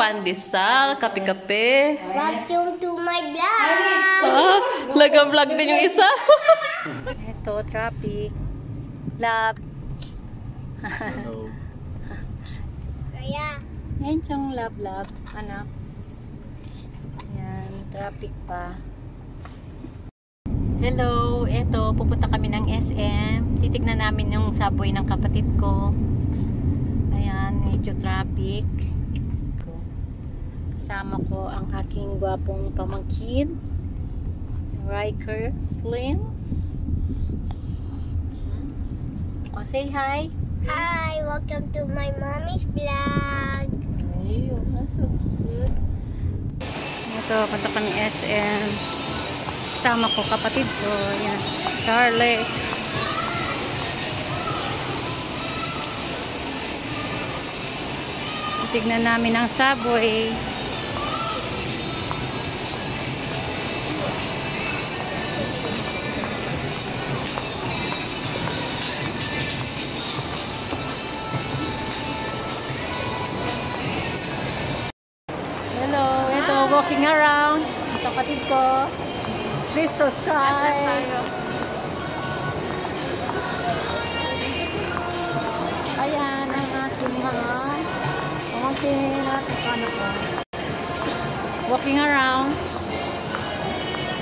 pandesal, kape-kape. Welcome to my vlog! Ah, laga-vlog din yung isa. Ito, traffic. Lab. Kaya, Yan siyang lab-lab. Anak. Yan, traffic pa. Hello, eto, pupunta kami ng SM. Titignan namin yung subway ng kapatid ko. Ayan, medyo traffic. Kasama ko ang aking gwapong pamangkin. Riker Flynn. O, say hi. hi! Welcome to my mommy's vlog! Ayun, that's so cute. Ito, punta kami SM. Kasama ko, kapatid ko. Yan, Charlie. Tignan namin ang subway. Walking around. Kapatid ko. Please subscribe. Ayan ang ating mga pamangkin natin paano ko. Walking around.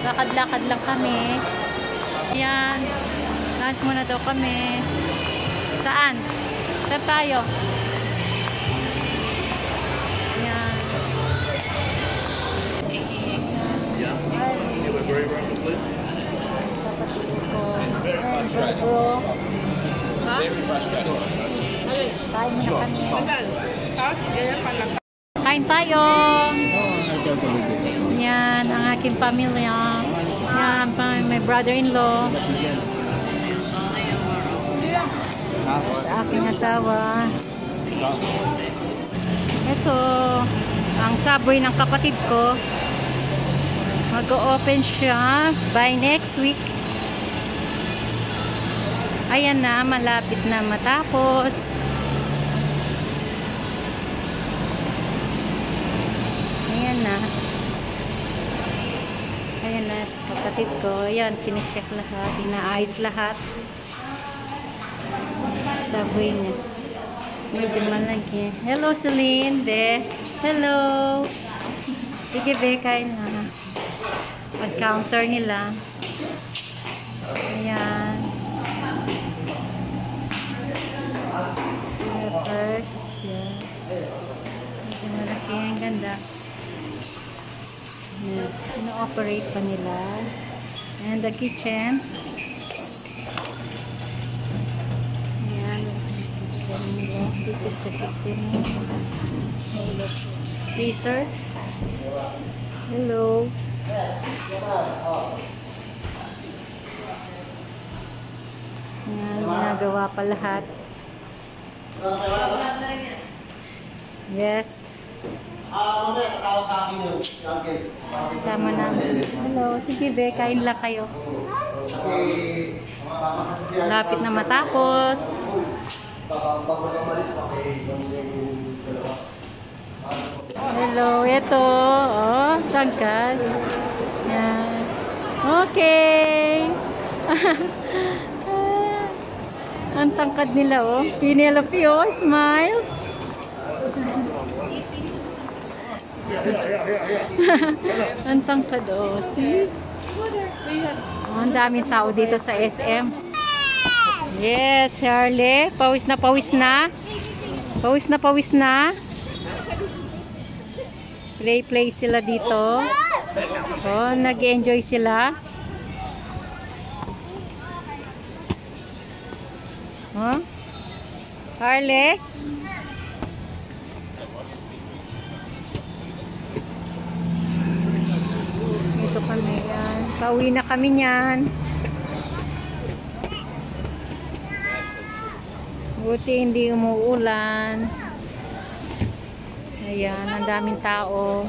Lakad-lakad lang kami. Ayan. Lunch muna daw kami. Saan? Saan tayo? Bro, bro. Kain muna kami. Kain tayo. Yan, ang aking pamilya. Yan, my brother-in-law. Sa aking asawa. Ito, ang subway ng kapatid ko. Mag-open siya by next week. Ayan na, malapit na matapos. Ayan na. Ayan na, kapatid ko. Ayan, chinecheck lahat. Inaayos lahat. Subway niya. Medyo malaki. Hello, Celine. Be. Hello. Sige, Be, kain na. Pag-counter nila. Ayan. Malaki. Ang ganda. Ino-operate pa nila. And the kitchen. Ayan. This is the kitchen. Freezer. Hello. Ayan, ginagawa pa lahat. Yes. Kasama namin. Hello, sige be, kain lang kayo. Lapit na matapos. Hello, ito. Oh, tangkad. Yan. Okay. Ang tangkad nila, oh. Penelope, oh. Smile. Ang tangkad, oh. See? Oh, ang daming tao dito sa SM. Yes, Charlie. Pawis na pawis na. Pawis na pawis na. Play play sila dito. Oh, nag-enjoy sila. Huh? Harley? Pauwi na kami niyan. Buti hindi umuulan. Ayan, ang daming tao.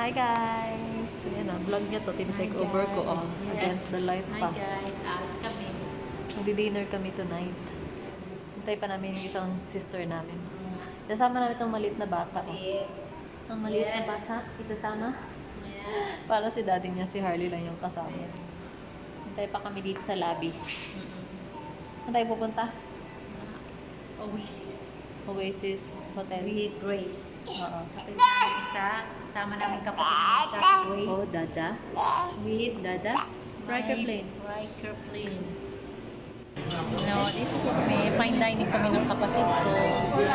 Hi guys! Ayan o. vlog niya to, tinitake over ko oh, against the light pa. guys, alas kami. Magdi-dinner kami tonight. Hintay pa namin yung isang sister namin. Kasama namin itong maliit na bata. Oh. Ang maliit na Yes. bata, isasama. Para si daddy niya, si Harley lang yung kasama. Hintay pa kami dito sa lobby. Saan tayo pupunta? Oasis. Oasis Hotel. With Grace. Oo. Kapit namin isa, kasama namin kapatid si Grace. Oh, dada. With Dada. Riker plane. Riker plane. No, dito po kami. Fine dining kami ng kapatid ko.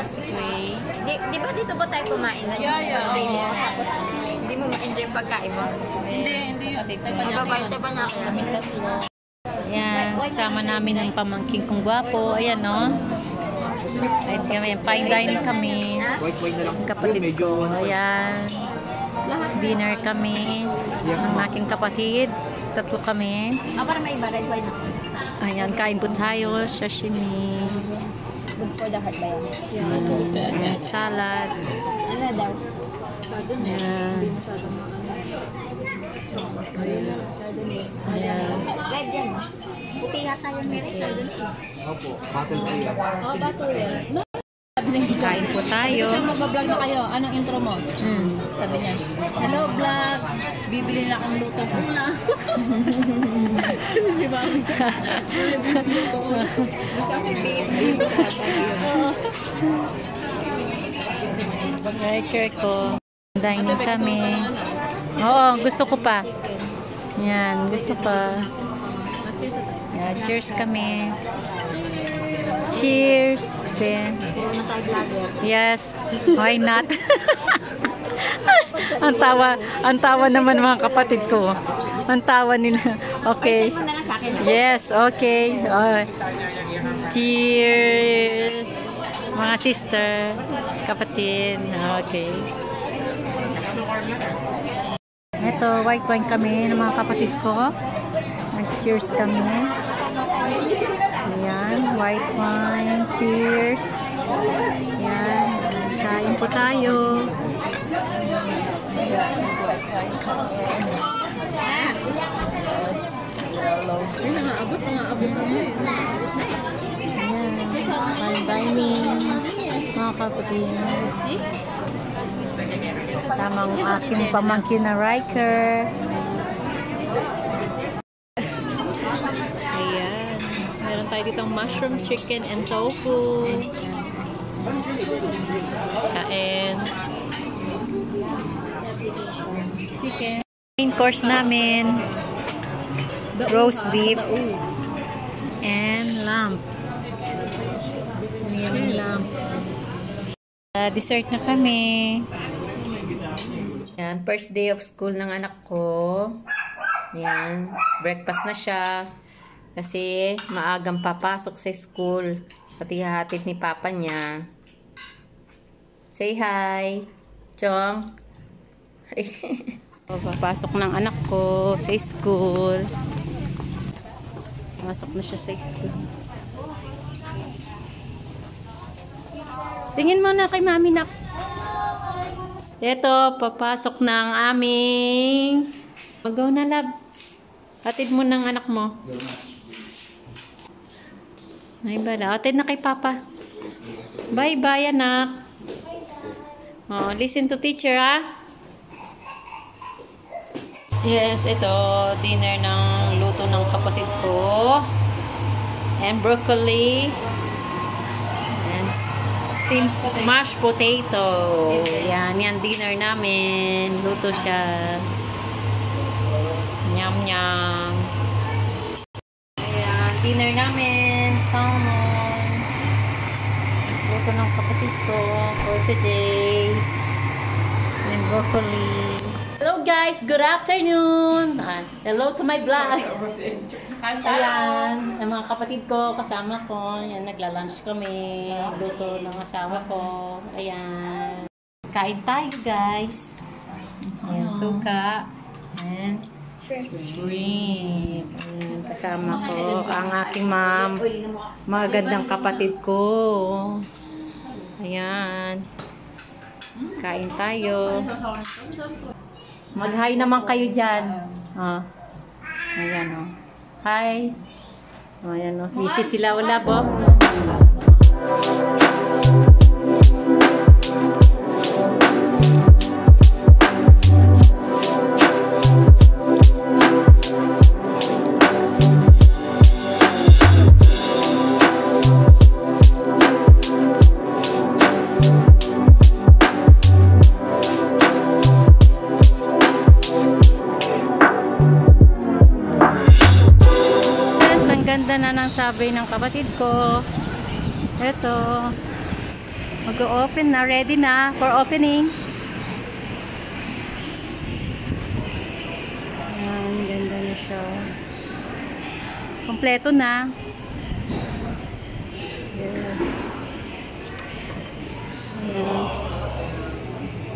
Si Grace. Di, di ba dito ba tayo kumain na Yeah, yeah. birthday mo? Tapos, hindi mo ma-enjoy yung pagkain mo? Hindi, hindi yun. Kapatid ko. Mababarte pa na ako. Kaming tatlo. Yan, kasama namin ng pamangking kong gwapo. Ayan, no? Right kami, fine dining kami. White wine na lang. Kapatid Yun, medyo ko. Ayan. Dinner kami ng aking kapatid. Tatlo kami. Ah, para may iba, red wine ako. Ayan, kain po tayo. Sashimi. Good for the heart ba yan? Ayan, salad. Ano daw? Ayan. Ayan. Red yan, no? Puti yata yung Mary, Chardonnay. Opo, bottle tea. Oh, bottle Kain tayo. Magbablog na kayo. Anong intro mo? Mm. Sabi niya, Hello vlog! Bibili na akong luto muna. Di ba? At saka si Babe, Babe siya tayo. Riker ko. Dining kami. Oo, gusto ko pa. Yan, gusto pa. Yan, cheers kami. Cheers. Vlogger. yes, why not? ang tawa, ang tawa naman mga kapatid ko. Ang tawa nila. Okay. Yes, okay. Oh. Cheers. Mga sister, kapatid. Okay. Ito, white wine kami ng mga kapatid ko. Nag-cheers kami. Ayan, white wine. Cheers. Ayan, kain po tayo. Ay, nangaabot, nangaabot na mo eh. Ayan, fine dining. Mga kapatid. Kasama ang aking pamangkin na Riker. Ayan. Meron tayo ditong mushroom chicken and tofu. Kain. Chicken. Main course namin. Roast beef. And lamb. Ayan, lamb. Uh, dessert na kami. Yan, first day of school ng anak ko. Yan, breakfast na siya. Kasi maagang papasok sa school. Pati hahatid ni papa niya. Say hi, Chong. o, papasok ng anak ko sa school. Pasok na siya sa school. Tingin mo na kay mami nak. Ito, papasok na ang aming Magaw na lab. Hatid mo ng anak mo. Ay bala. Hatid na kay papa. Bye bye anak. Oh, listen to teacher ha. Yes, ito dinner ng luto ng kapatid ko. And broccoli. And steamed mashed potato. Yan, yan dinner namin. Luto siya. Nyam nyam. Ayan, dinner namin. Salmon. Luto ng kapatid ko for today. And broccoli. Hello guys, good afternoon. Ah, hello to my vlog. Ayan, ang mga kapatid ko, kasama ko. Ayan, nagla-lunch kami. Luto ng asawa ko. Ayan. Kain tayo guys. Ayan, suka. Ayan. Ayan, kasama ko. Ang aking ma'am. Magandang kapatid ko. Ayan. Kain tayo. Mag-hi naman kayo dyan. Oh. Ayan oh. Hi. Ayan oh. Busy sila. Wala po. Ng subway ng kapatid ko. Ito. Mag-open na. Ready na for opening. Ayan, ganda na siya. Kompleto na. Yes.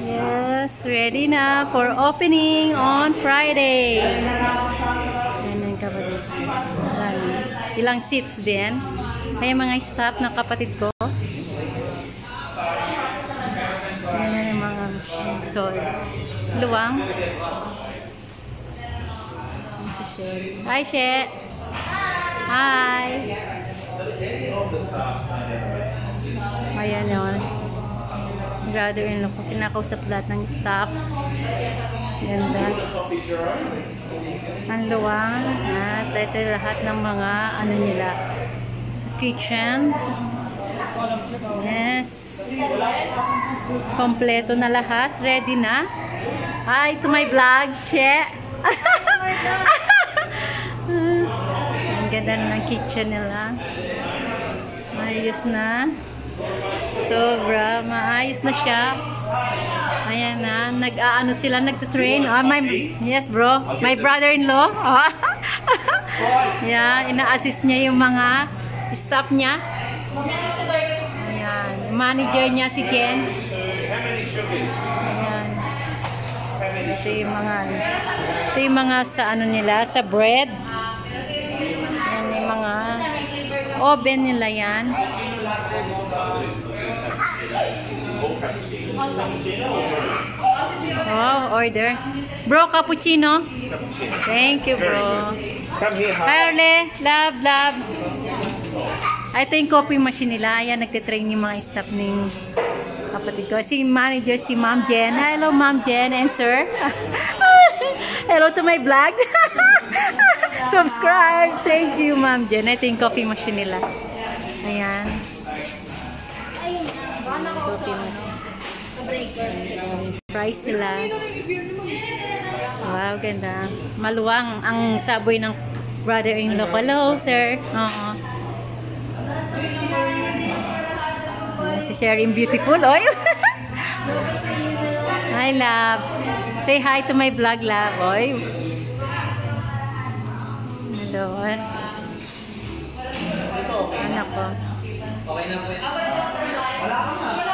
Ayan. Ready na for opening on Friday. Ayan ang kapatid. Wala na. Ilang seats din. Kaya mga staff ng kapatid ko. Ayan yung mga so, luwang. Hi, She. Hi. Ayan yun. Brother-in-law ko. Kinakausap lahat ng staff. Ganda. Ang luwang. At ito lahat ng mga ano nila. Sa kitchen. Yes. Kompleto na lahat. Ready na. Hi to my vlog. Che. Ang ganda ng kitchen nila. Ayos na. Sobra. Maayos na siya. Ayan na. Nag-aano sila. Nagtutrain. Ah, my, yes bro. My brother-in-law. Ah. yeah, ina-assist niya yung mga staff niya. Ayan. Manager niya si Jen. Ayan. Ito yung mga ito yung mga sa ano nila, sa bread. Ayan yung mga oven nila yan. Oh, order. Bro, cappuccino. Thank you, bro. Come here, Hi, Orle. Love, love. Ah, Ito yung coffee machine nila. Ayan, nagtitrain yung mga staff ng kapatid ko. Si manager, si Ma'am Jen. Hello, Ma'am Jen and sir. Hello to my vlog. Subscribe. Thank you, Ma'am Jen. Ito yung coffee machine nila. Ayan. Price sila. Wow, ganda. Maluwang ang saboy ng brother-in-law. Hello, sir. Oo. Ayan, Si Sharing Beautiful. Oy! hi, love. Say hi to my vlog, love. Oy. Hello. Anak ko. Ayan. Na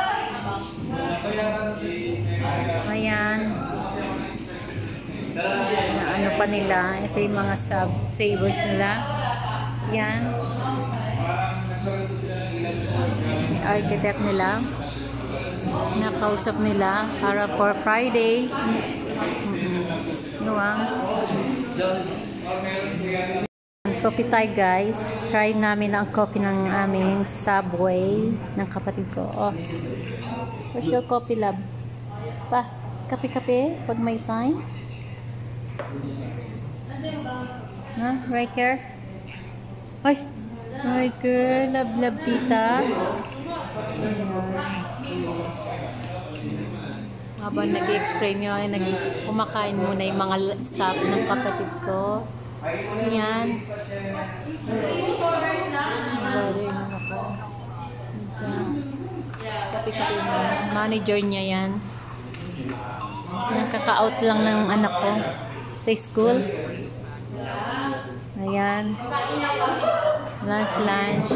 ano pa nila. Ito yung mga sub savers nila. Yan. Yung architect nila. Nakausap nila para for Friday. Nuwang. Coffee tayo guys. Try namin ang coffee ng aming subway ng kapatid ko. Oh. Where's your coffee lab? Pa, kape-kape pag may time. Ha? Here? Ay! Right girl. Love, love tita. Habang nag-explain nyo, ay nag kumakain muna yung mga staff ng kapatid ko. Ayan. Kapi-kapi mo. Manager niya yan. Nakaka-out lang ng anak ko sa school. Ayan. Lunch, lunch.